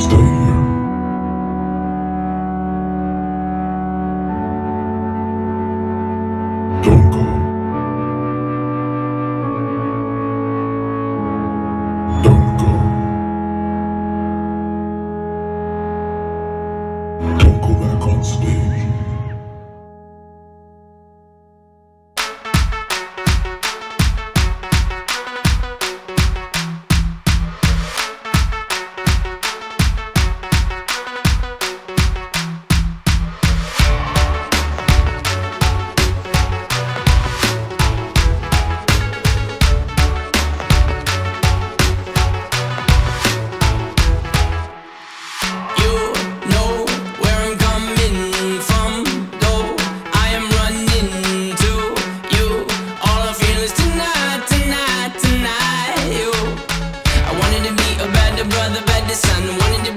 Stay. Don't go back on stage.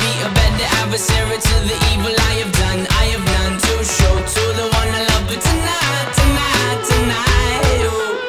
be a better adversary to the evil I have done. I have none to show to the one I love, but tonight, tonight, tonight. Ooh.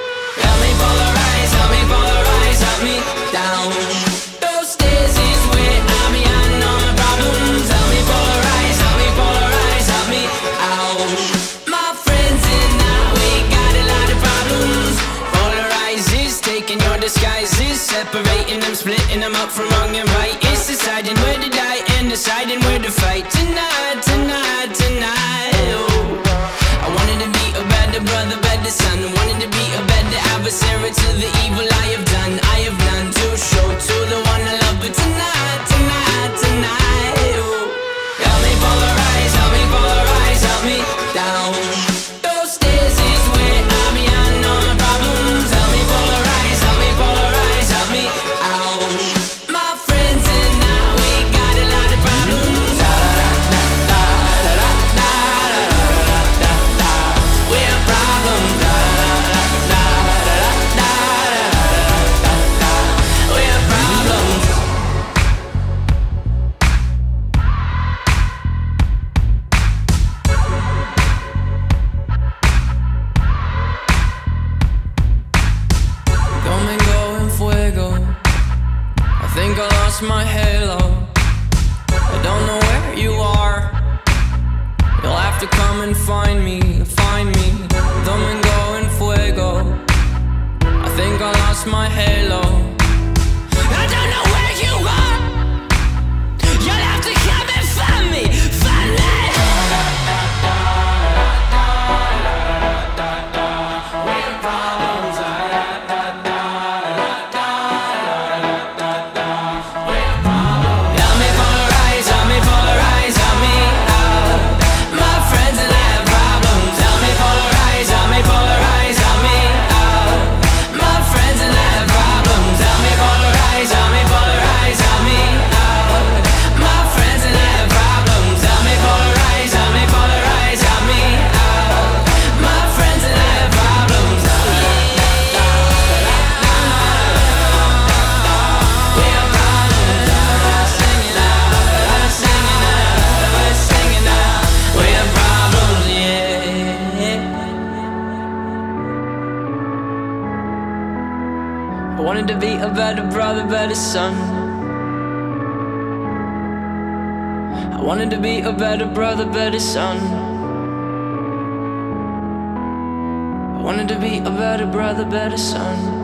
separating them, splitting them up from wrong and right. It's deciding where to die and deciding where to fight. Tonight, tonight, tonight. Oh. I wanted to be a better brother, better son. Wanted to be a better adversary to the evil. think I lost my halo. I don't know where you are. You'll have to come and find me, find me. Domingo and Fuego. I think I lost my halo. Wanted to be a better brother, better son. I wanted to be a better brother, better son. I wanted to be a better brother, better son.